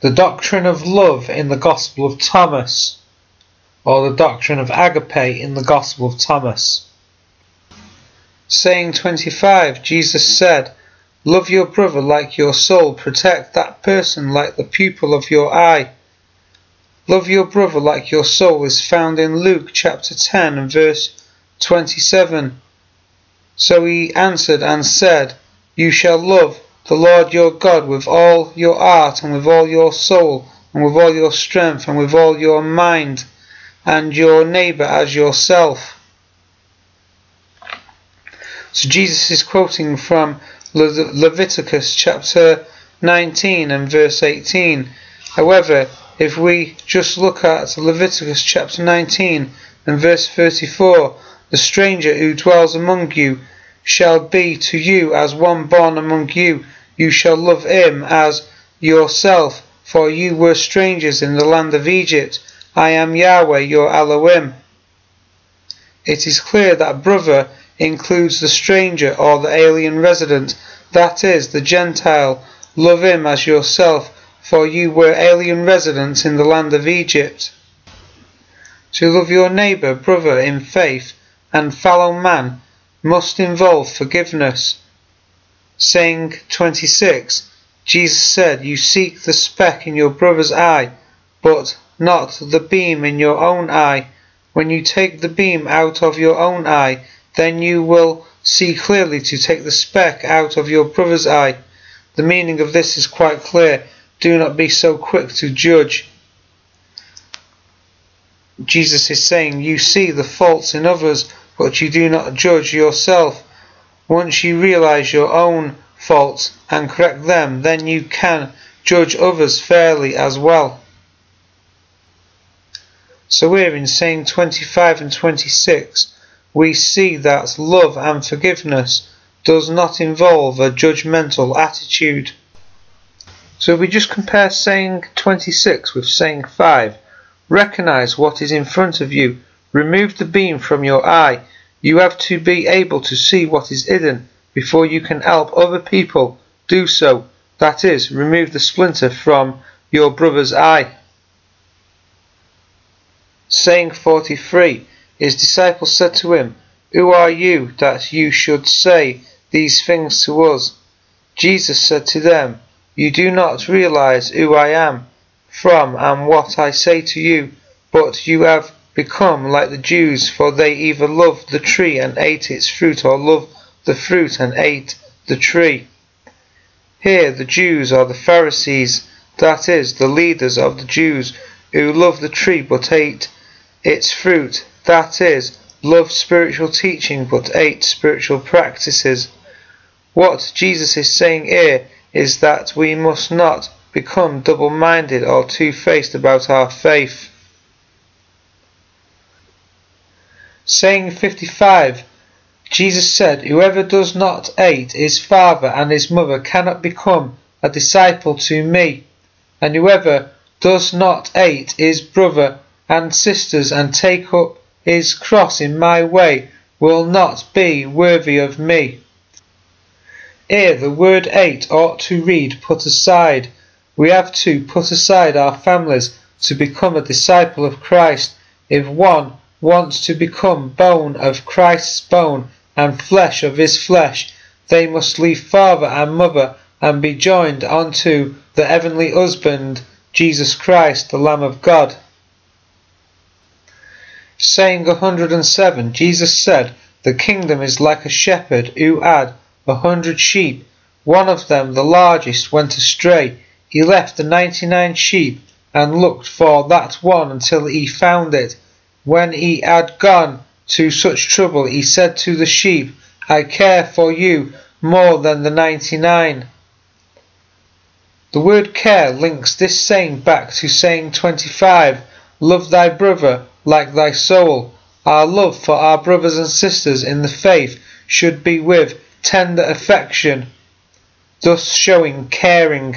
the doctrine of love in the Gospel of Thomas, or the doctrine of agape in the Gospel of Thomas. Saying 25, Jesus said, Love your brother like your soul, protect that person like the pupil of your eye. Love your brother like your soul is found in Luke chapter 10 and verse 27. So he answered and said, You shall love the Lord your God with all your heart and with all your soul and with all your strength and with all your mind and your neighbour as yourself. So Jesus is quoting from Le- Leviticus chapter 19 and verse 18. However, if we just look at Leviticus chapter 19 and verse 34, the stranger who dwells among you shall be to you as one born among you. You shall love him as yourself, for you were strangers in the land of Egypt. I am Yahweh your Elohim. It is clear that brother includes the stranger or the alien resident, that is, the Gentile. Love him as yourself, for you were alien residents in the land of Egypt. To love your neighbour, brother in faith, and fellow man must involve forgiveness. Saying 26, Jesus said, You seek the speck in your brother's eye, but not the beam in your own eye. When you take the beam out of your own eye, then you will see clearly to take the speck out of your brother's eye. The meaning of this is quite clear. Do not be so quick to judge. Jesus is saying, You see the faults in others, but you do not judge yourself. Once you realize your own faults and correct them, then you can judge others fairly as well. So here in saying 25 and 26, we see that love and forgiveness does not involve a judgmental attitude. So if we just compare saying 26 with saying 5, recognize what is in front of you Remove the beam from your eye. You have to be able to see what is hidden before you can help other people do so. That is, remove the splinter from your brother's eye. Saying 43 His disciples said to him, Who are you that you should say these things to us? Jesus said to them, You do not realize who I am from and what I say to you, but you have become like the Jews, for they either loved the tree and ate its fruit, or loved the fruit and ate the tree. Here the Jews are the Pharisees, that is, the leaders of the Jews, who loved the tree but ate its fruit, that is, loved spiritual teaching but ate spiritual practices. What Jesus is saying here is that we must not become double minded or two faced about our faith. Saying 55, Jesus said, Whoever does not hate his father and his mother cannot become a disciple to me, and whoever does not hate his brother and sisters and take up his cross in my way will not be worthy of me. Here the word hate ought to read put aside. We have to put aside our families to become a disciple of Christ. If one wants to become bone of Christ's bone and flesh of his flesh, they must leave father and mother and be joined unto the heavenly husband, Jesus Christ, the Lamb of God. Saying 107, Jesus said, The kingdom is like a shepherd who had a hundred sheep. One of them, the largest, went astray. He left the ninety nine sheep and looked for that one until he found it. When he had gone to such trouble, he said to the sheep, I care for you more than the ninety nine. The word care links this saying back to saying 25, Love thy brother like thy soul. Our love for our brothers and sisters in the faith should be with tender affection, thus showing caring.